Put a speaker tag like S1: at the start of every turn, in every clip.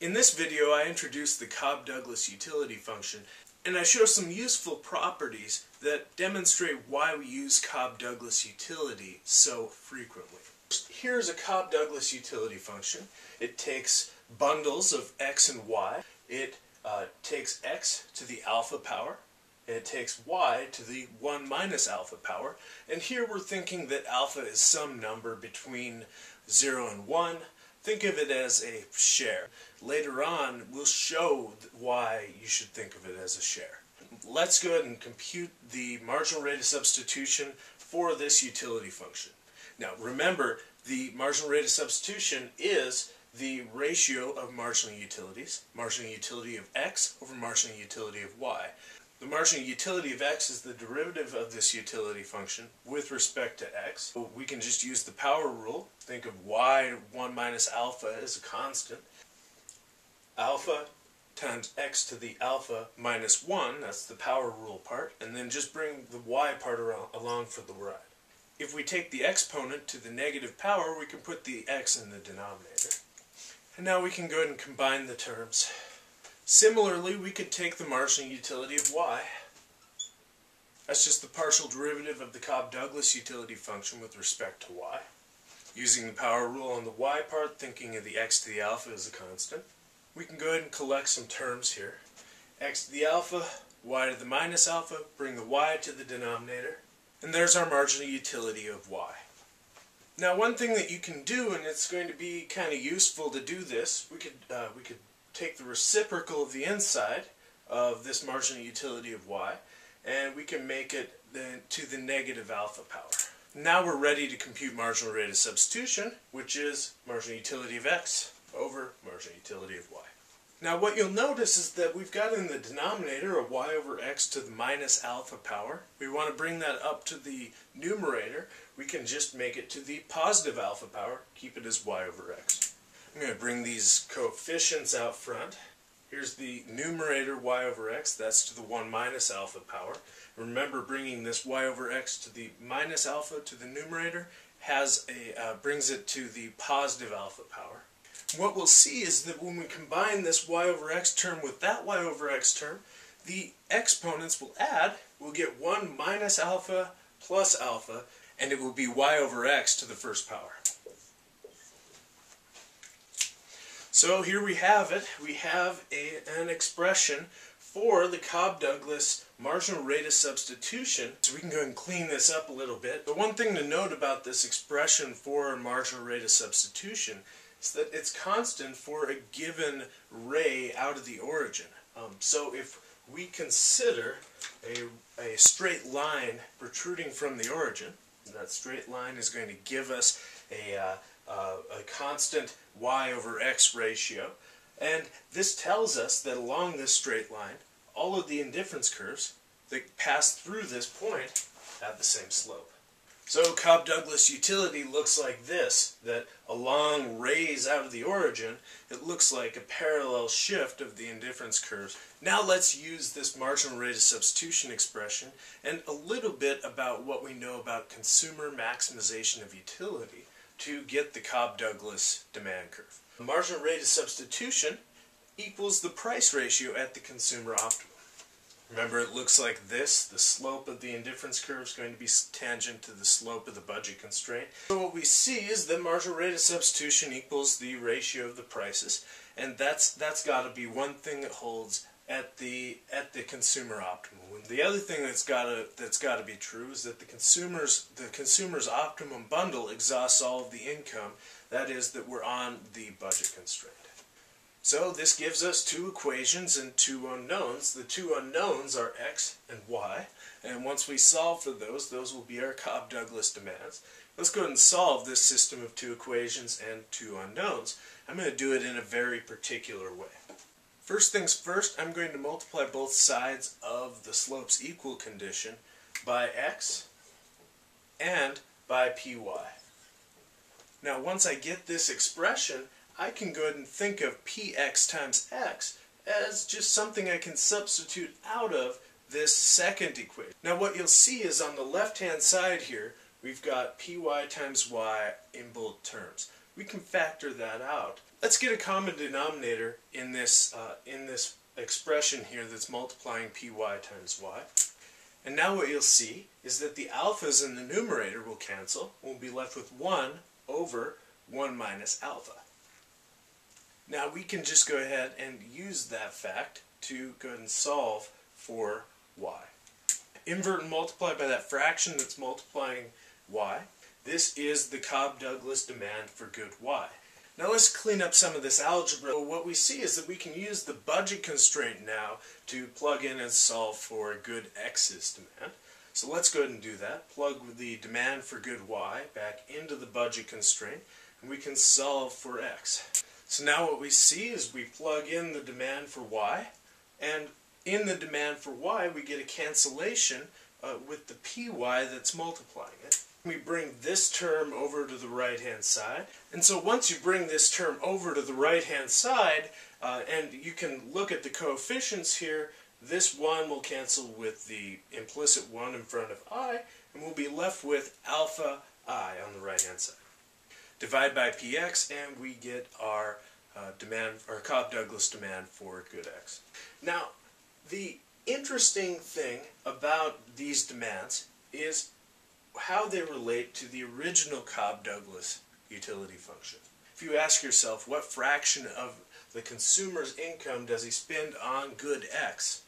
S1: In this video I introduce the Cobb-Douglas utility function and I show some useful properties that demonstrate why we use Cobb-Douglas utility so frequently. Here's a Cobb-Douglas utility function. It takes bundles of x and y. It uh, takes x to the alpha power. And it takes y to the 1 minus alpha power. And here we're thinking that alpha is some number between 0 and 1. Think of it as a share. Later on, we'll show why you should think of it as a share. Let's go ahead and compute the marginal rate of substitution for this utility function. Now remember, the marginal rate of substitution is the ratio of marginal utilities, marginal utility of x over marginal utility of y. The marginal utility of x is the derivative of this utility function with respect to x. We can just use the power rule. Think of y 1 minus alpha as a constant. Alpha times x to the alpha minus 1, that's the power rule part, and then just bring the y part around, along for the ride. If we take the exponent to the negative power, we can put the x in the denominator. And now we can go ahead and combine the terms. Similarly, we could take the marginal utility of y. That's just the partial derivative of the Cobb-Douglas utility function with respect to y. Using the power rule on the y part, thinking of the x to the alpha as a constant. We can go ahead and collect some terms here. x to the alpha, y to the minus alpha, bring the y to the denominator. And there's our marginal utility of y. Now one thing that you can do, and it's going to be kind of useful to do this, we could, uh, we could take the reciprocal of the inside of this marginal utility of y, and we can make it then to the negative alpha power. Now we're ready to compute marginal rate of substitution, which is marginal utility of x over marginal utility of y. Now what you'll notice is that we've got in the denominator a y over x to the minus alpha power. We want to bring that up to the numerator. We can just make it to the positive alpha power, keep it as y over x. I'm going to bring these coefficients out front. Here's the numerator y over x, that's to the 1 minus alpha power. Remember bringing this y over x to the minus alpha to the numerator has a uh, brings it to the positive alpha power what we'll see is that when we combine this y over x term with that y over x term, the exponents will add, we'll get 1 minus alpha plus alpha, and it will be y over x to the first power. So here we have it. We have a, an expression for the Cobb-Douglas marginal rate of substitution. So we can go and clean this up a little bit. But one thing to note about this expression for marginal rate of substitution is that it's constant for a given ray out of the origin. Um, so if we consider a, a straight line protruding from the origin, that straight line is going to give us a, uh, uh, a constant y over x ratio. And this tells us that along this straight line, all of the indifference curves that pass through this point have the same slope. So Cobb-Douglas utility looks like this, that along rays out of the origin, it looks like a parallel shift of the indifference curves. Now let's use this marginal rate of substitution expression and a little bit about what we know about consumer maximization of utility to get the Cobb-Douglas demand curve. The marginal rate of substitution equals the price ratio at the consumer optimum. Remember, it looks like this. The slope of the indifference curve is going to be tangent to the slope of the budget constraint. So what we see is that marginal rate of substitution equals the ratio of the prices, and that's that's got to be one thing that holds at the at the consumer optimum. The other thing that's got to that's got to be true is that the consumers the consumer's optimum bundle exhausts all of the income. That is that we're on the budget constraint. So this gives us two equations and two unknowns. The two unknowns are x and y, and once we solve for those, those will be our Cobb-Douglas demands. Let's go ahead and solve this system of two equations and two unknowns. I'm going to do it in a very particular way. First things first, I'm going to multiply both sides of the slopes equal condition by x and by py. Now once I get this expression, I can go ahead and think of px times x as just something I can substitute out of this second equation. Now what you'll see is on the left hand side here we've got py times y in both terms. we can factor that out. Let's get a common denominator in this, uh, in this expression here that's multiplying py times y. And now what you'll see is that the alphas in the numerator will cancel. We'll be left with 1 over 1 minus alpha. Now we can just go ahead and use that fact to go ahead and solve for y. Invert and multiply by that fraction that's multiplying y. This is the Cobb-Douglas demand for good y. Now let's clean up some of this algebra. What we see is that we can use the budget constraint now to plug in and solve for good x's demand. So let's go ahead and do that. Plug the demand for good y back into the budget constraint and we can solve for x. So now what we see is we plug in the demand for y and in the demand for y we get a cancellation uh, with the py that's multiplying it we bring this term over to the right hand side. And so once you bring this term over to the right hand side, uh, and you can look at the coefficients here, this 1 will cancel with the implicit 1 in front of i, and we'll be left with alpha i on the right hand side. Divide by px, and we get our uh, demand, our Cobb-Douglas demand for good x. Now, the interesting thing about these demands is how they relate to the original Cobb-Douglas utility function. If you ask yourself what fraction of the consumer's income does he spend on good X,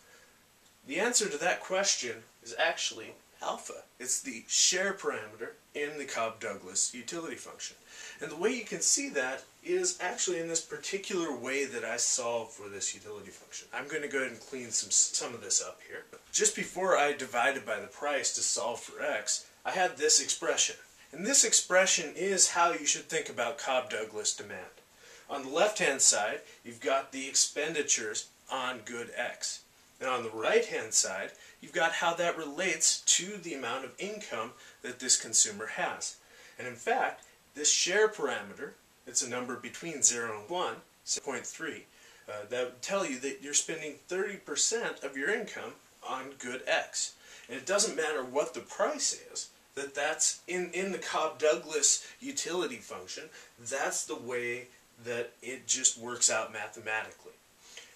S1: the answer to that question is actually alpha. It's the share parameter in the Cobb-Douglas utility function. And the way you can see that is actually in this particular way that I solve for this utility function. I'm going to go ahead and clean some, some of this up here. Just before I divided by the price to solve for x, I had this expression. And this expression is how you should think about Cobb-Douglas demand. On the left-hand side, you've got the expenditures on good X. And on the right-hand side, you've got how that relates to the amount of income that this consumer has. And in fact, this share parameter, it's a number between 0 and 1, 6.3, uh, that would tell you that you're spending 30% of your income on good X. And it doesn't matter what the price is, that that's in, in the Cobb-Douglas utility function, that's the way that it just works out mathematically.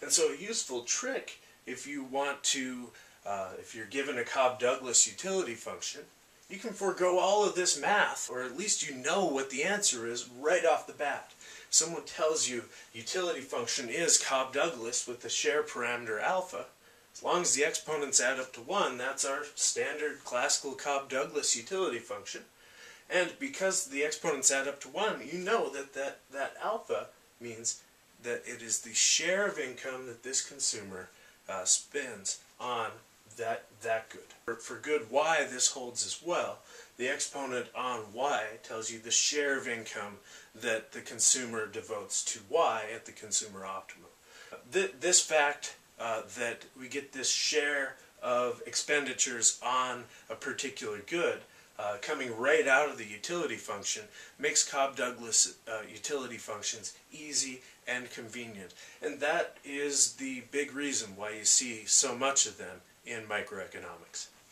S1: And so a useful trick if you want to, uh, if you're given a Cobb-Douglas utility function, you can forego all of this math, or at least you know what the answer is right off the bat. Someone tells you utility function is Cobb-Douglas with the share parameter alpha, as long as the exponents add up to 1, that's our standard classical Cobb-Douglas utility function. And because the exponents add up to 1, you know that, that that alpha means that it is the share of income that this consumer uh, spends on that, that good. For, for good y, this holds as well. The exponent on y tells you the share of income that the consumer devotes to y at the consumer optimum. Th this fact uh, that we get this share of expenditures on a particular good uh, coming right out of the utility function makes Cobb-Douglas uh, utility functions easy and convenient. And that is the big reason why you see so much of them in microeconomics.